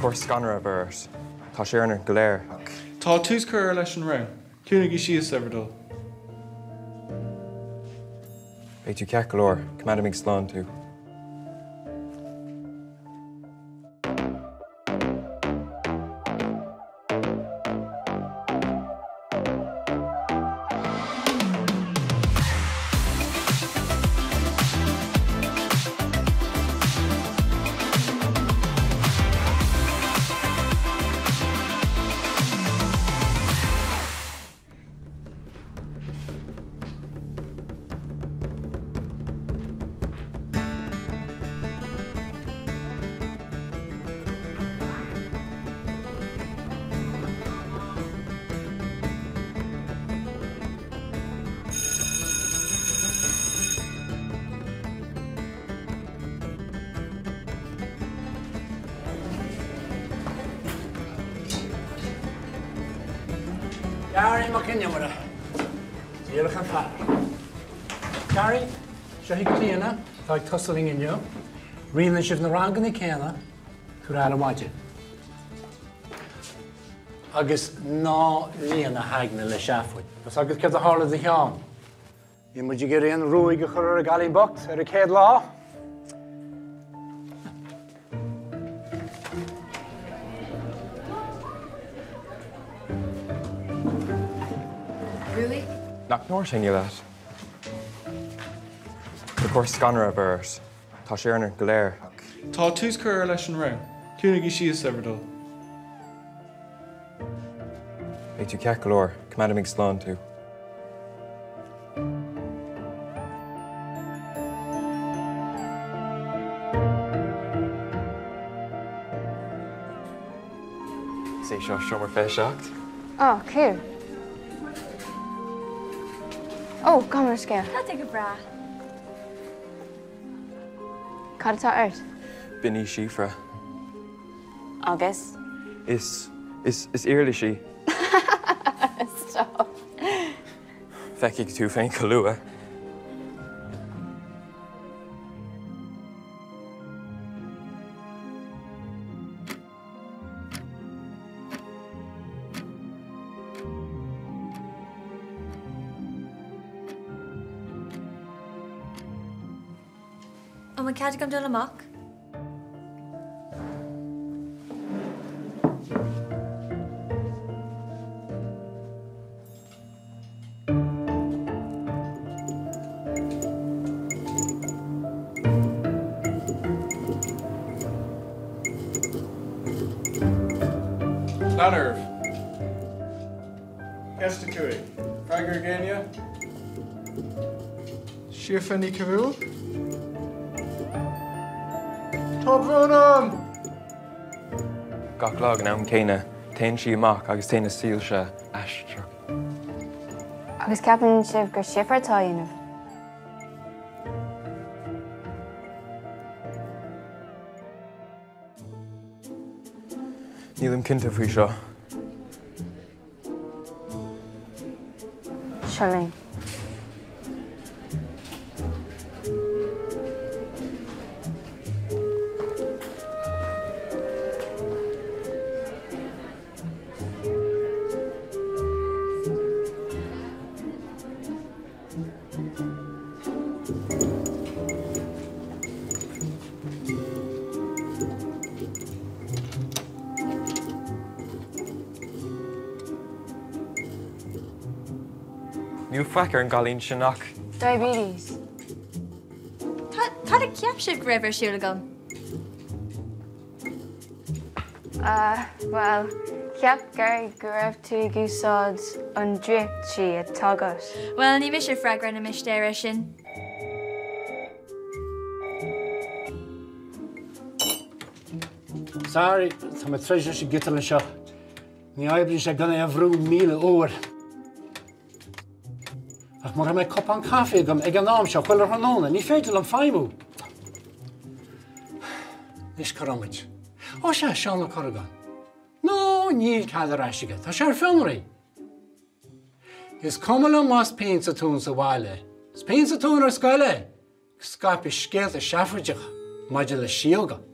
cuair scanner a bhirt. Tá séarnar go léir. Tá túús chuir leis an ra. Cúna í sios everdul. Bé tú ce golóir, cumad mé sláán tú. Gary McKinney Díalach an far. Gary, se hi líana tá ag tosaling inneo, Rianna sibh na rangan i céna chu ar amhaide. Agus ná líana haagna le seafuid, Bas agus ce a hála a teán. Í mu gur réon ruúig go chur a galín bocht ar a céad lá, nach nóir sin leis. Go cuair scanner a bhirt. Tá séarnar go léir. Tá túús chuir leis an ra. Cúna í sios everdul. Bé tú ce golóir, cumad mé sláán tú. sé seo seomar fé seach. Oh, ah, cool. Oh, kamerskeer. Dat ik bra. Ka tá airt? Biní sifra. August. Is is is early she. Stop. Fekig tú féin go lua. Am an cad gom dul amach? Leonard. Gesta cuaig. Freigur géine? Sifanní cehú? Tá bhúnam! Gach lá an am céine tain si amach agus téna síl se eistre. Agus ceapan sibh gur sifartá inmh. Nílam cinnta faoi seo. Seling. Nú feicear an galín sinach. Diabetes. Tá a ceap sib raibhar siúla gom. Uh, well, ceap gur go raibh tú gúsáid an dricht si a tagas. Well, ní mis sé freigra na mistéire sin. Sorry, Tá me treisir sé gital le seo. Ní ebrin sé ganna a bhrú míle óir. Ach mar mé cop an caé gom ag an nám seo chuil anóna, ní féidir an féimú. Nis choid. Ó sé seánna chogan. No níl cad reisiige, Tá sé filmraí. Is cum le más pein a tún sa bháile. Spéin a tún ar scoile, Scapi scéalt a seafaideach maidir le sialga.